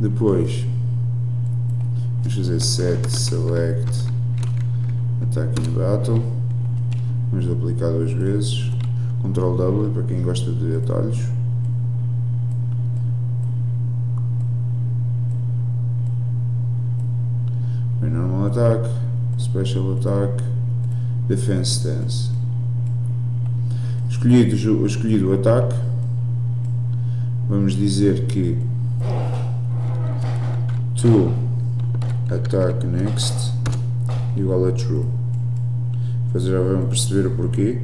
Depois vamos fazer set select attack in battle. Vamos duplicar duas vezes. Ctrl W para quem gosta de atalhos. Normal attack, special attack, defense stance. Escolhido, escolhido o ataque, vamos dizer que to attack next igual a true. Depois já vamos perceber o porquê.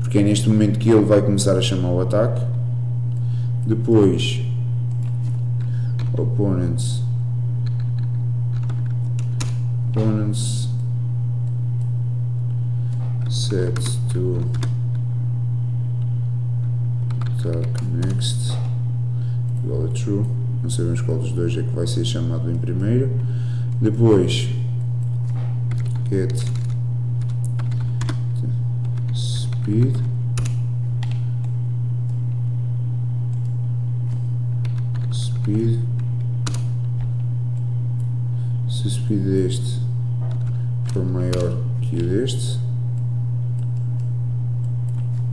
Porque é neste momento que ele vai começar a chamar o ataque. Depois opponents opponents set to attack next igual true. Não sabemos qual dos dois é que vai ser chamado em primeiro. Depois get speed. Speed. Se o speed deste for maior que o deste.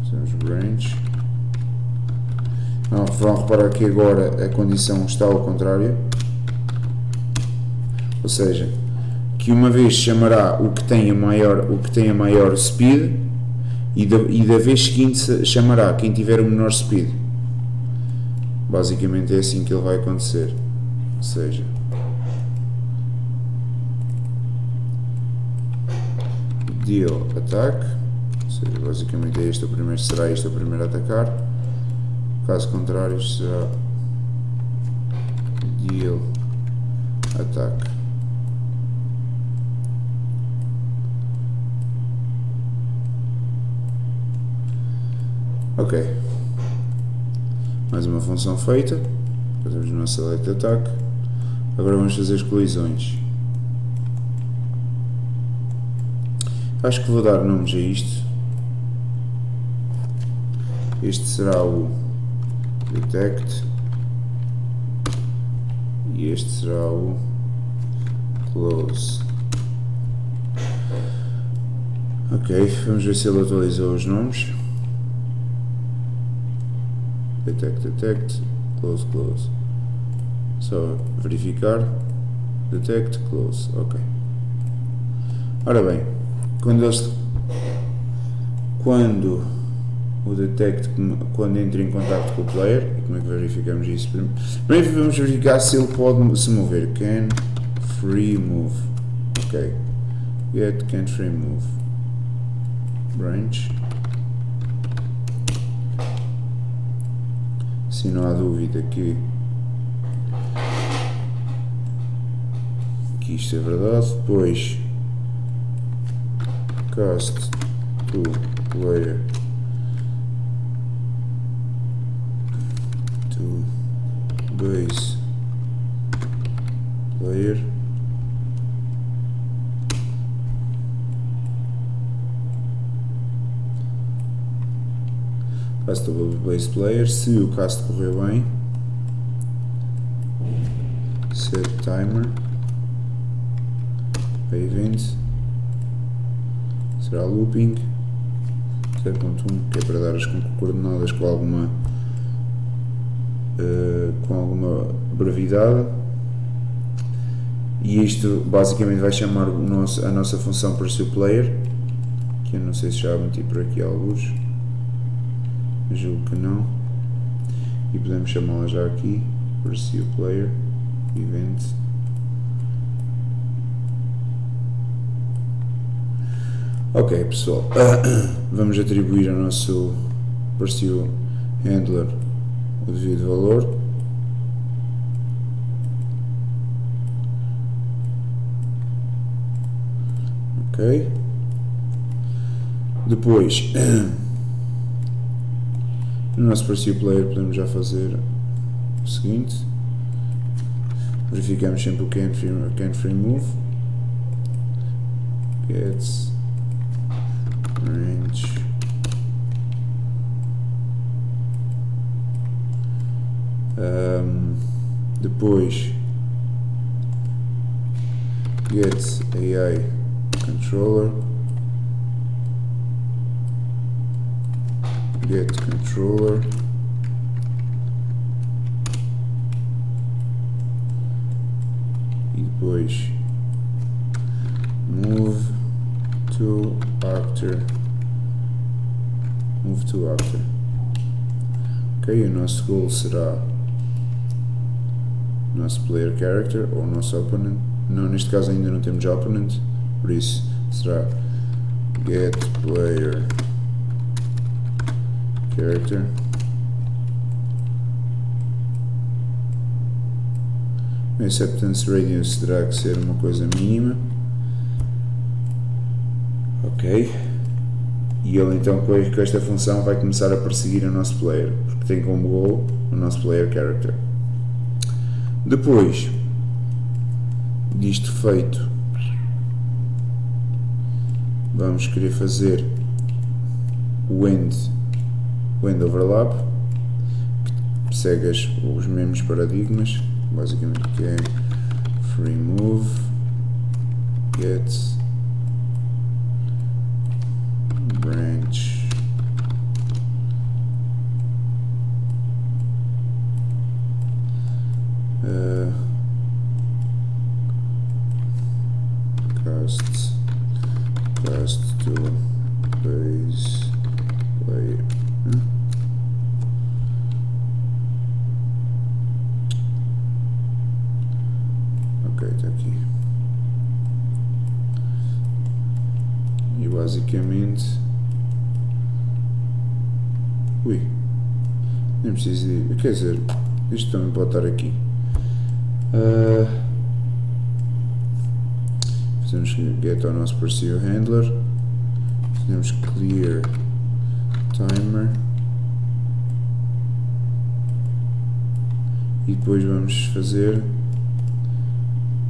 Fazemos range vão reparar que agora a condição está ao contrário. Ou seja que uma vez chamará o que tem a maior, o que tem a maior speed e da, e da vez seguinte chamará quem tiver o menor speed. Basicamente é assim que ele vai acontecer. Ou seja deal attack, ou seja, basicamente é este o primeiro, será este o primeiro a atacar, caso contrário será deal attack. Ok, mais uma função feita, fazemos uma select attack, agora vamos fazer as colisões. Acho que vou dar nomes a isto. Este será o detect e este será o close. Ok, vamos ver se ele atualizou os nomes. Detect, detect, close, close. Só verificar. Detect, close. Ok. Ora bem, quando eles quando o detect quando entra em contato com o player e como é que verificamos isso. Primeiro vamos verificar se ele pode se mover. Can free move. Ok. Get can free move. Branch. Se não há dúvida que que isto é verdade depois cast to player to base player cast to base player se o cast correr bem. Set timer. Event. Será looping. 0.1 que é para dar as coordenadas com alguma uh, com alguma brevidade. E isto basicamente vai chamar nosso, a nossa função pursue player que eu não sei se já meti por aqui alguns julgo que não. E podemos chamá-la já aqui pursue player event. Ok pessoal, vamos atribuir ao nosso pursue handler o devido valor. Ok. Depois, no nosso pursue player podemos já fazer o seguinte. Verificamos sempre o can't free, can't free move. Gets range Um, depois get AI controller. Get controller. E depois move to actor move to actor ok, o nosso goal será nosso player character ou nosso opponent não, neste caso ainda não temos opponent por isso será get player character. O acceptance radius terá que ser uma coisa mínima? Ok. E ele então com esta função vai começar a perseguir o nosso player porque tem como goal o nosso player character depois disto feito vamos querer fazer o end, o end overlap que segue os mesmos paradigmas basicamente que é free move get branch uh, cast cast to base layer huh? ok está aqui e basicamente ui nem preciso quer dizer isto também pode estar aqui. Uh, fazemos get ao nosso pursue handler. Fazemos clear timer. E depois vamos fazer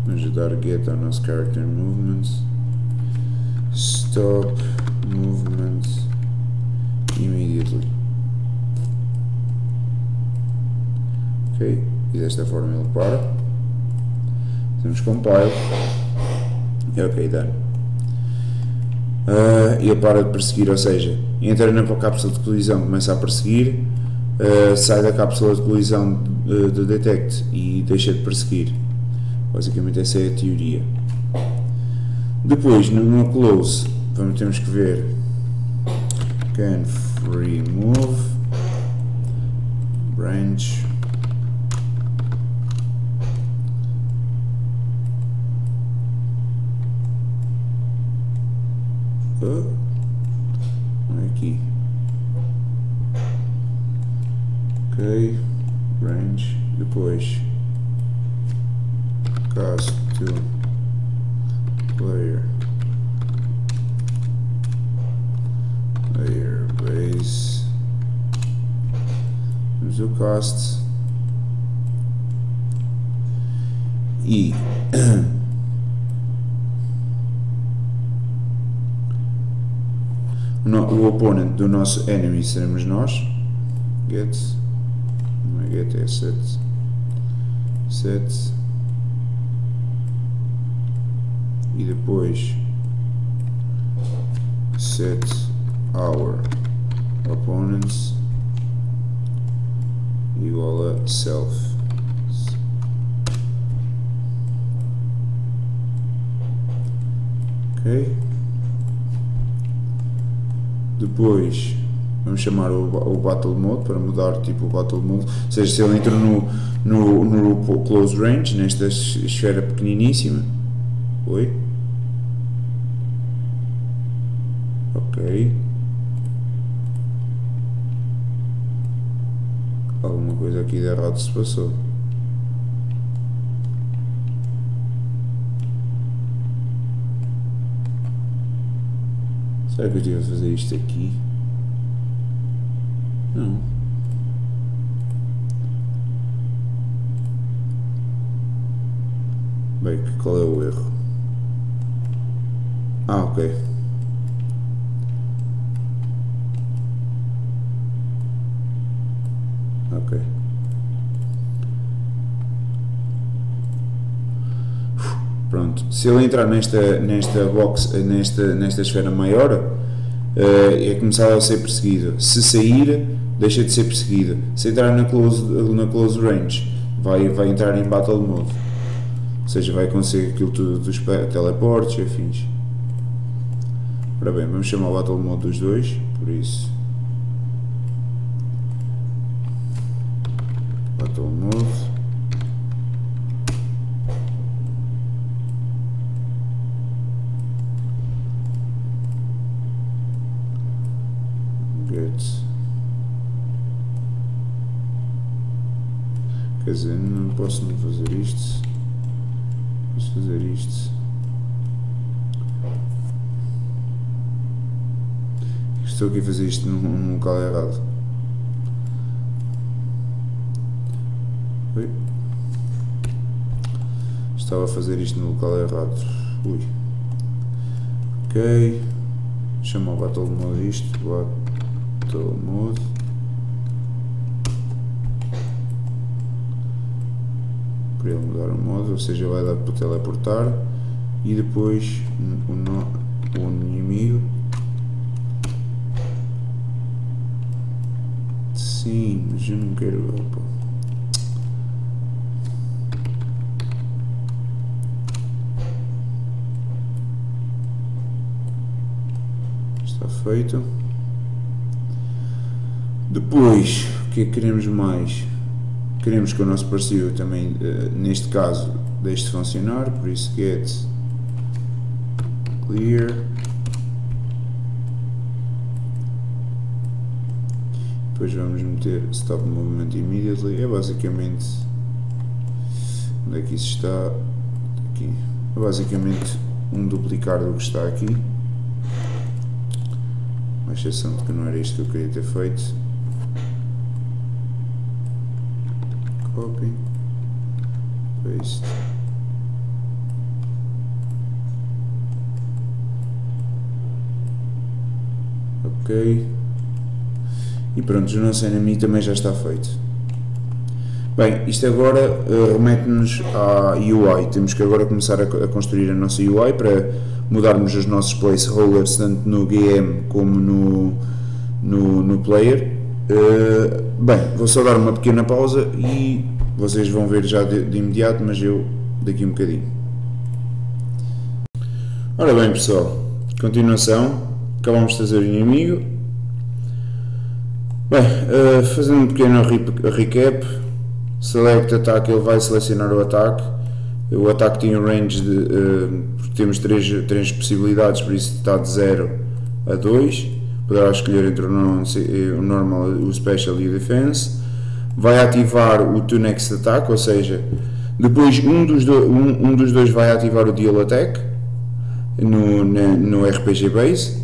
vamos dar get ao nosso character movement stop movement immediately ok? E desta forma ele para. Temos compile e ok done. Uh, ele para de perseguir ou seja entra na cápsula de colisão começa a perseguir uh, sai da cápsula de colisão de, de detect e deixa de perseguir. Basicamente essa é a teoria. Depois no close vamos, temos que ver. Can free move. Branch aqui. Ok range depois cast to player. Player base. Temos o cost e o opponent do nosso enemy seremos nós. Get. Não é get é set. Set. E depois set our opponents igual a self. Ok depois vamos chamar o, o Battle Mode para mudar tipo o Battle Mode, ou seja, se ele entra no, no, no Close Range, nesta esfera pequeniníssima, oi, ok, alguma coisa aqui de errado se passou. Será que eu tive a fazer isto aqui? Não. Bem, qual é o erro? Ah, ok. Ok. Se ele entrar nesta, nesta box, nesta, nesta esfera maior, uh, é começar a ser perseguido. Se sair, deixa de ser perseguido. Se entrar na close, na close range, vai, vai entrar em battle mode. Ou seja, vai acontecer aquilo tudo dos teleportes e afins. Ora bem, vamos chamar o battle mode dos dois, por isso. Battle mode. Get. Quer dizer, não posso não fazer isto. Posso fazer isto. Estou aqui a fazer isto num, num local errado. Ui. Estava a fazer isto no local errado. Ui. Ok. Chama o Battle Mode isto. Battle Mode. Para ele mudar o modo, ou seja, vai dar para teleportar e depois o, no, o inimigo. Sim, mas eu não quero opa. está feito. Depois o que é que queremos mais queremos que o nosso parceiro também, uh, neste caso, deixe de funcionar, por isso get clear depois vamos meter stop movement immediately, é basicamente onde é que isso está? Aqui. É basicamente um duplicar do que está aqui, uma exceção de que não era isto que eu queria ter feito. Copy paste. Ok. E pronto, o nosso enemy também já está feito. Bem, isto agora uh, remete-nos à UI temos que agora começar a, a, construir a nossa UI para mudarmos os nossos placeholders tanto no GM como no, no, no player uh, bem, vou só dar uma pequena pausa e vocês vão ver já de, de imediato, mas eu daqui um bocadinho. Ora bem pessoal, continuação, acabamos de fazer o inimigo. Bem, uh, fazendo um pequeno recap, select ataque, ele vai selecionar o ataque. O ataque tinha um range de, uh, temos três, três possibilidades, por isso está de 0 a 2. Poderá escolher entre o normal, o special e o defense. Vai ativar o to next attack, ou seja, depois um dos, do, um, um dos dois vai ativar o deal attack no, no, no RPG base.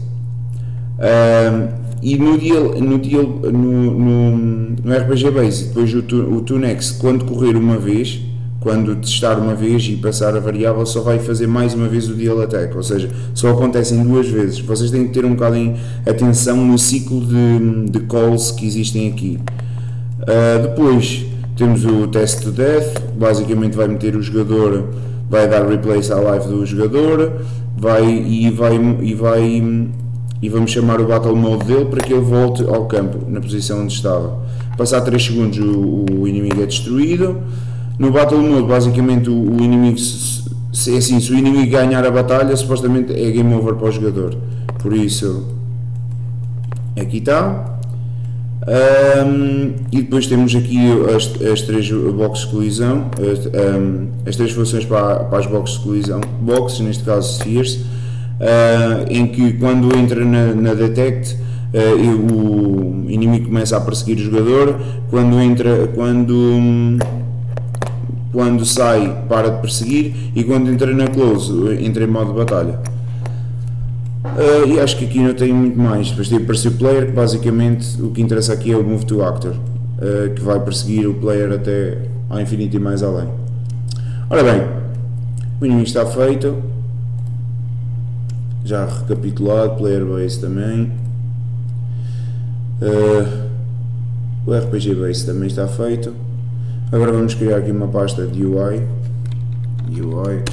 Um, e no deal, no, deal no, no, no RPG base depois o to, o to next quando correr uma vez quando testar uma vez e passar a variável só vai fazer mais uma vez o deal attack, ou seja, só acontecem duas vezes. Vocês têm que ter um bocado em atenção no ciclo de, de calls que existem aqui. Uh, depois temos o test to death, basicamente vai meter o jogador, vai dar replace à live do jogador, vai e vai e vai e vamos chamar o battle mode dele para que ele volte ao campo na posição onde estava. Passar 3 segundos o, o inimigo é destruído. No battle mode basicamente o, o inimigo se, se, assim, se o inimigo ganhar a batalha supostamente é game over para o jogador. Por isso aqui está. Um, e depois temos aqui as, as três boxes de colisão, as, um, as três funções para, para, as boxes de colisão, boxes, neste caso spheres, uh, em que quando entra na, na detect uh, o inimigo começa a perseguir o jogador, quando entra, quando, quando sai para de perseguir e quando entra na close entra em modo batalha. Uh, e acho que aqui não tem muito mais. Depois tem o Player, que basicamente o que interessa aqui é o Move to Actor, uh, que vai perseguir o player até ao infinito e mais além. Ora bem, o inimigo está feito. Já recapitulado, Player Base também. Uh, o RPG Base também está feito. Agora vamos criar aqui uma pasta de UI. UI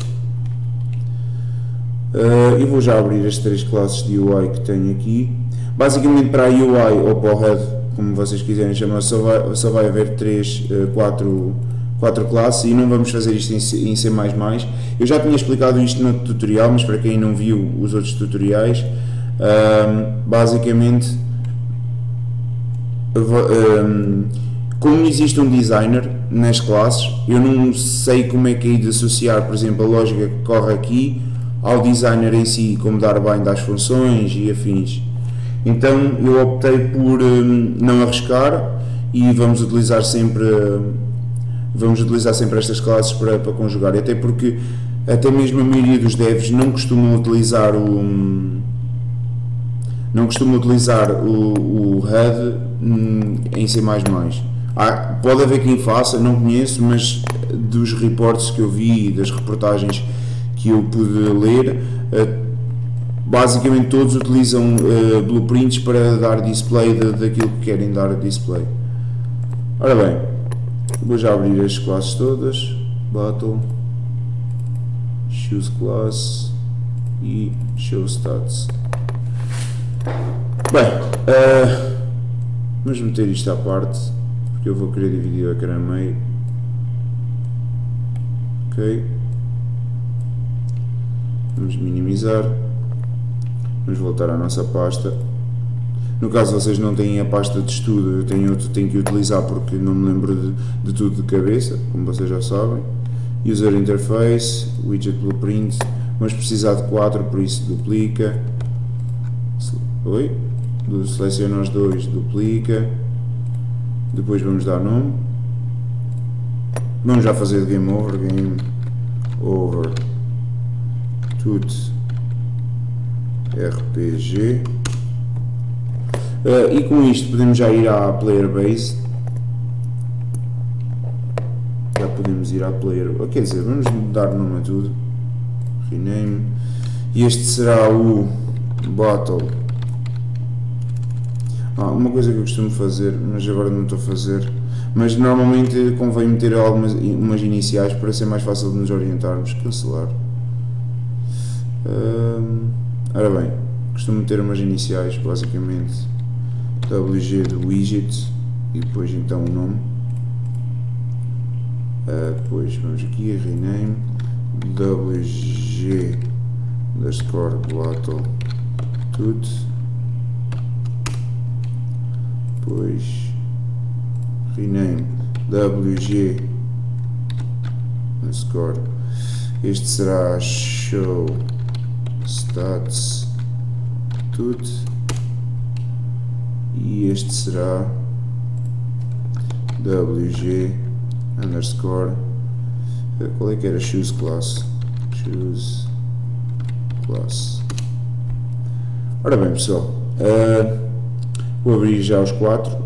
Uh, eu vou já abrir as três classes de UI que tenho aqui. Basicamente para a UI ou para o HUD, como vocês quiserem chamar, só vai, só vai haver 3, 4, 4 classes e não vamos fazer isto em, em C++. Eu já tinha explicado isto no tutorial, mas para quem não viu os outros tutoriais, uh, basicamente um, como existe um designer nas classes, eu não sei como é que é de associar, por exemplo, a lógica que corre aqui ao designer em si, como dar bem das funções e afins. Então eu optei por um, não arriscar e vamos utilizar sempre vamos utilizar sempre estas classes para, para conjugar, até porque até mesmo a maioria dos devs não costumam utilizar o não costumam utilizar o, o HUD hum, em C++. Há, pode haver quem faça, não conheço, mas dos reportes que eu vi e das reportagens que eu pude ler, eh, basicamente todos utilizam uh, blueprints para dar display daquilo que querem dar display. Ora bem, vou já abrir as classes todas, battle, choose class e show stats. Bem, uh, vamos meter isto à parte, porque eu vou querer dividir o ecrã meio. Ok. Vamos minimizar. Vamos voltar à nossa pasta. No caso vocês não têm a pasta de estudo, eu tenho, tenho que utilizar porque não me lembro de, de tudo de cabeça, como vocês já sabem. User Interface, Widget Blueprint, vamos precisar de 4, por isso duplica. Oi? Seleciona os dois, duplica. Depois vamos dar nome. Vamos já fazer Game Over, Game Over Tut RPG. Uh, e com isto podemos já ir à Player Base. Já podemos ir à Player. Quer dizer, vamos dar nome a tudo. Rename. E este será o Battle. Uma coisa que eu costumo fazer, mas agora não estou a fazer. Mas normalmente convém meter algumas umas iniciais para ser mais fácil de nos orientarmos. Cancelar. Uh, ora bem, costumo ter umas iniciais, basicamente WG do widget e depois então o nome. Uh, depois vamos aqui a rename WG underscore battle tudo. Depois rename WG underscore este será show stats tudo. E este será wg underscore. Qual é que era? Choose class. Choose class. Ora bem pessoal uh, vou abrir já os quatro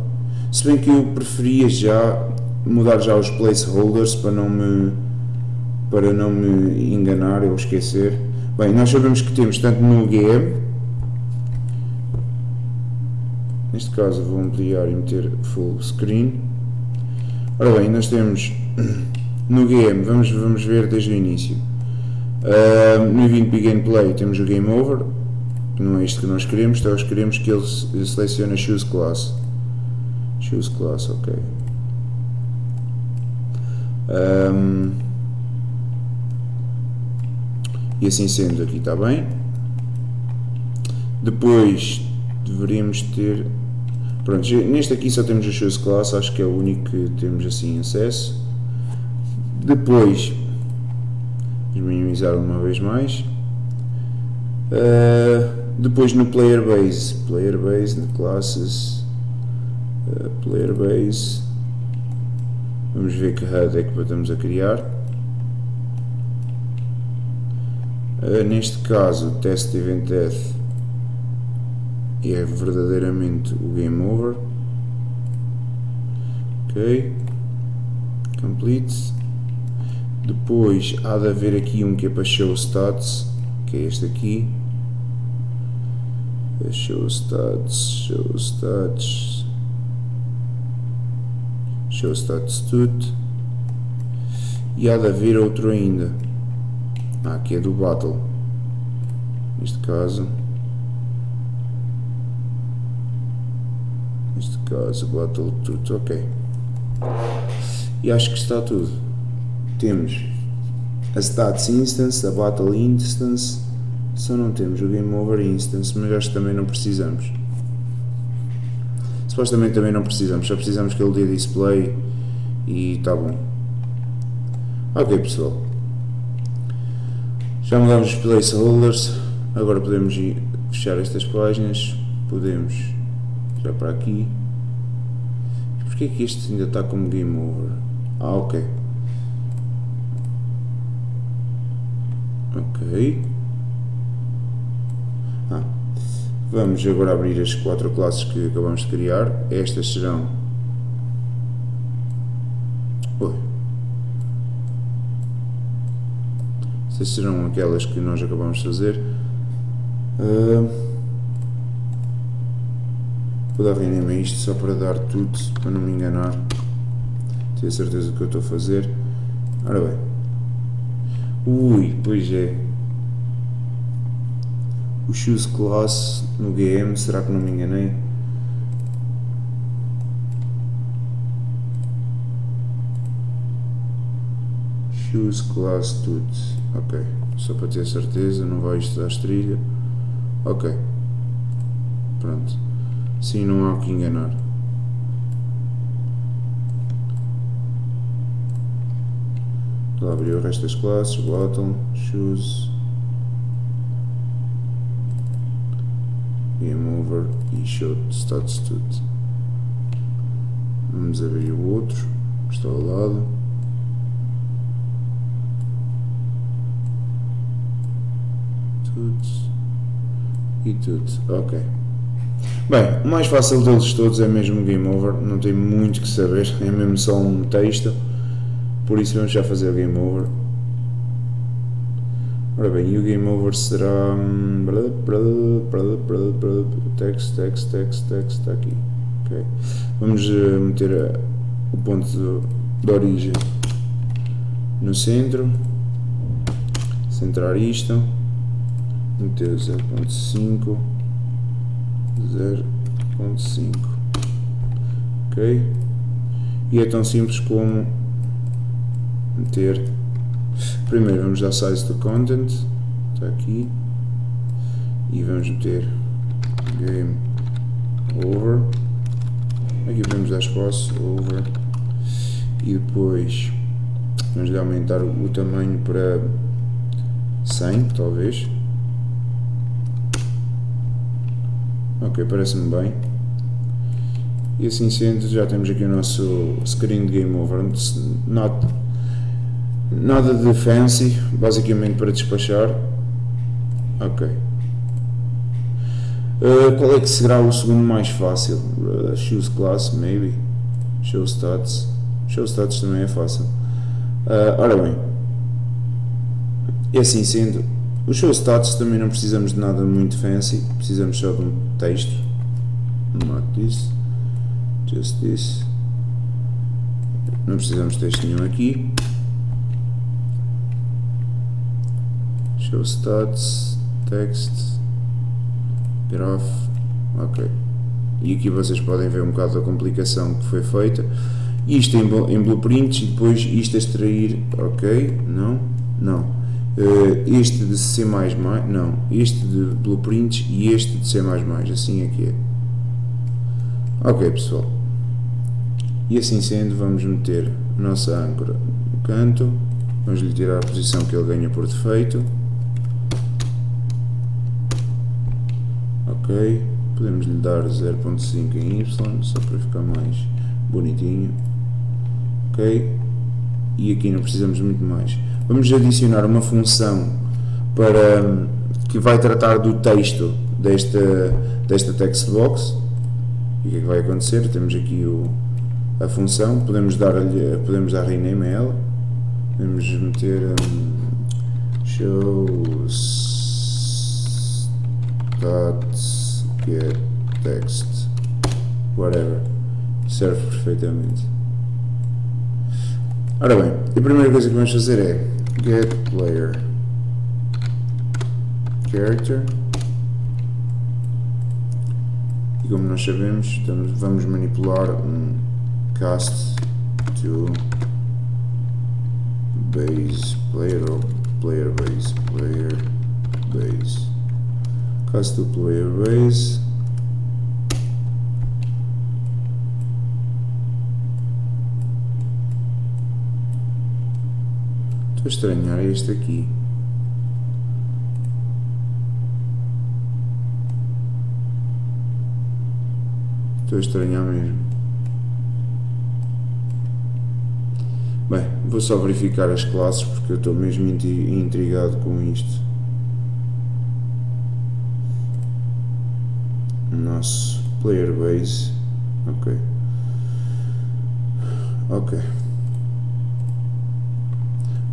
se bem que eu preferia já mudar já os placeholders para não me para não me enganar ou esquecer Bem, nós sabemos que temos tanto no GM, neste caso vou ampliar e meter full screen. Ora bem, nós temos no GM, vamos, vamos ver desde o início. Uh, no event Begin Play temos o Game Over, não é isto que nós queremos, então nós queremos que ele selecione Choose Class. Choose Class, ok. Um, e assim sendo aqui está bem depois deveríamos ter pronto, neste aqui só temos a choose class acho que é o único que temos assim acesso depois minimizar uma vez mais uh, depois no player base player base na classes uh, player base vamos ver que HUD é que estamos a criar Uh, neste caso, test event death é verdadeiramente o game over. Ok. Complete. Depois há de haver aqui um que é para show stats, que é este aqui. Show stats, show stats, show stats tudo. E há de haver outro ainda ah, aqui é do Battle neste caso neste caso battle tudo ok. E acho que está tudo temos a stats instance, a battle instance só não temos o game over instance mas acho que também não precisamos. Supostamente também não precisamos só precisamos que ele dê display e está bom. Ok pessoal. Já mudamos os placeholders agora podemos ir fechar estas páginas podemos já para aqui. Porque é que este ainda está como game over? Ah ok. Ok vamos agora abrir as quatro classes que acabamos de criar. Estas serão Oi. Estas serão aquelas que nós acabamos de fazer. Uh, vou dar rename a isto só para dar tudo para não me enganar. Ter certeza do que eu estou a fazer. Ora bem. Ui, pois é o shoes class no GM, será que não me enganei? shoes class tudo ok, só para ter certeza, não vai isto dar trilha. Ok. Pronto, sim não há o que enganar. Lá abriu o resto das classes, bottom, shoes game over e show stats tudo. Vamos abrir o outro que está ao lado. Tudo. E tudo, ok. Bem, o mais fácil deles todos é mesmo o game over. Não tem muito que saber, é mesmo só um texto. Por isso vamos já fazer o game over Ora bem, e o game over será hum, text, text, text, text, está aqui. Okay. Vamos uh, meter uh, o ponto de, de, origem no centro, centrar isto, meter 0.5, 0.5, ok? E é tão simples como meter Primeiro vamos dar size do content, está aqui, e vamos meter game over, aqui podemos dar espaço, over, e depois vamos aumentar o tamanho para 100 talvez, ok, parece-me bem, e assim sendo já temos aqui o nosso screen game over, not Nada de fancy, basicamente para despachar. Ok. Uh, qual é que será o segundo mais fácil? Uh, choose class, maybe. Show stats. Show stats também é fácil. Uh, ora bem. E assim sendo, o show stats também não precisamos de nada muito fancy. Precisamos só de um texto. Not this. Just this. Não precisamos de texto nenhum aqui. Show stats, text, graph, ok. E aqui vocês podem ver um bocado da complicação que foi feita. Isto em, em blueprints e depois isto a extrair, ok, não, não. Uh, este de C++, não. Este de blueprints e este de C++, assim é que é. Ok pessoal. E assim sendo vamos meter a nossa âncora no canto. Vamos lhe tirar a posição que ele ganha por defeito. Ok podemos lhe dar 0.5 em y só para ficar mais bonitinho. Ok e aqui não precisamos muito mais. Vamos adicionar uma função para que vai tratar do texto desta, desta text box. E o que é que vai acontecer? temos aqui o, a função podemos dar, podemos dar rename a ela. Podemos meter um, shows stats get text whatever. Serve perfeitamente. Ora bem, a primeira coisa que vamos fazer é get player. Character. E como nós sabemos estamos, vamos manipular um cast to base player ou player base player base cast to player base estou a estranhar este aqui Estou a estranhar mesmo. Bem, vou só verificar as classes porque eu estou mesmo intrigado com isto. Nosso player base. Ok. Ok.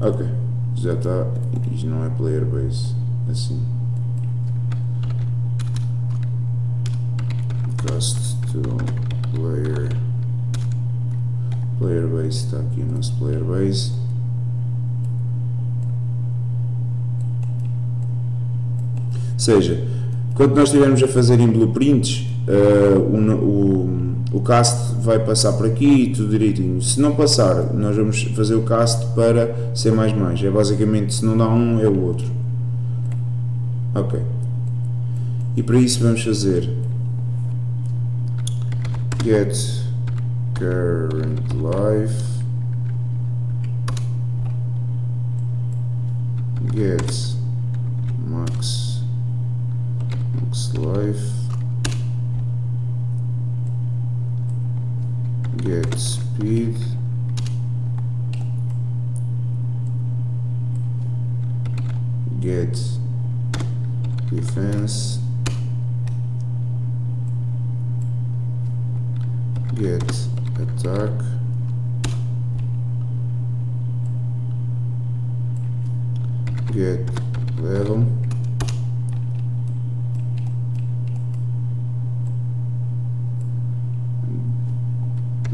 Ok. Já está. Isto não é player base. Assim. Cast to player player base está aqui o nosso player base seja quando nós estivermos a fazer em blueprints uh, o, o, o cast vai passar por aqui e tudo direitinho. Se não passar nós vamos fazer o cast para C++ é basicamente se não dá um é o outro. Ok. E para isso vamos fazer get current life get max max life get speed. Get defense. Get attack. Get level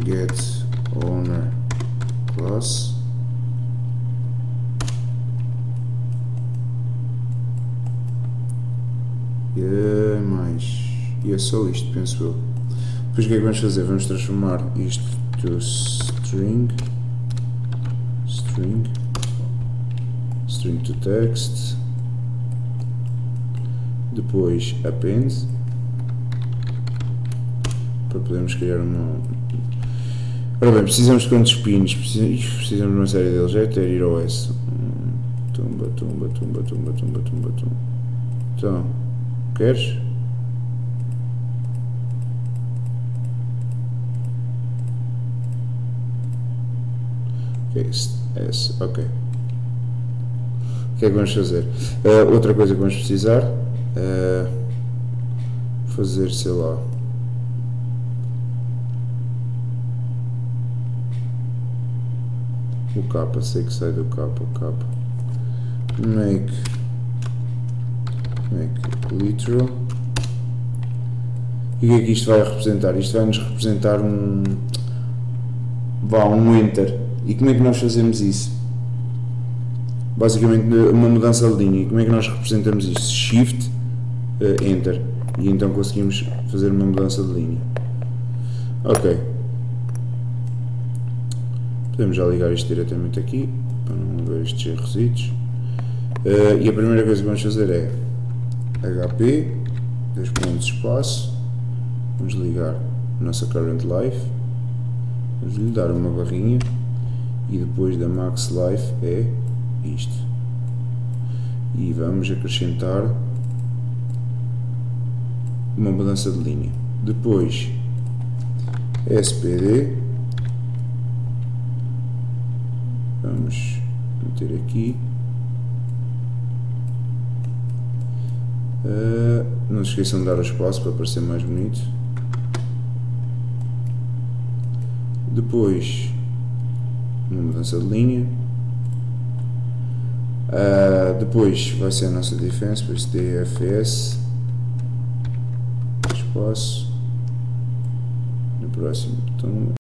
get owner class e mais e é só isto penso eu. Depois o que é que vamos fazer? Vamos transformar isto to string. String. String to text. Depois append. Para podermos criar uma ora bem, precisamos de quantos pins? precisamos, de uma série deles, é ter iOS tumba, tumba, tumba, tumba, tumba, tumba, tumba então, queres? paste S, ok. O que é que vamos fazer? Uh, outra coisa que vamos precisar uh, fazer, sei lá. O capa, sei que sai do capa, o capa. Make make literal. E o que é que isto vai representar? Isto vai nos representar um vá, um enter e como é que nós fazemos isso? Basicamente uma mudança de linha. E como é que nós representamos isto? Shift, uh, Enter. E então conseguimos fazer uma mudança de linha. Ok. Podemos já ligar isto diretamente aqui, para não ver estes errositos. Uh, e a primeira coisa que vamos fazer é HP, dois pontos de espaço, vamos ligar a nossa current life, vamos lhe dar uma barrinha e depois da max life é isto e vamos acrescentar uma mudança de linha depois SPD vamos meter aqui. Uh, não se esqueçam de dar o espaço para parecer mais bonito. Depois uma mudança de linha. Uh, depois vai ser a nossa defense, por isso DFS, espaço, no próximo botão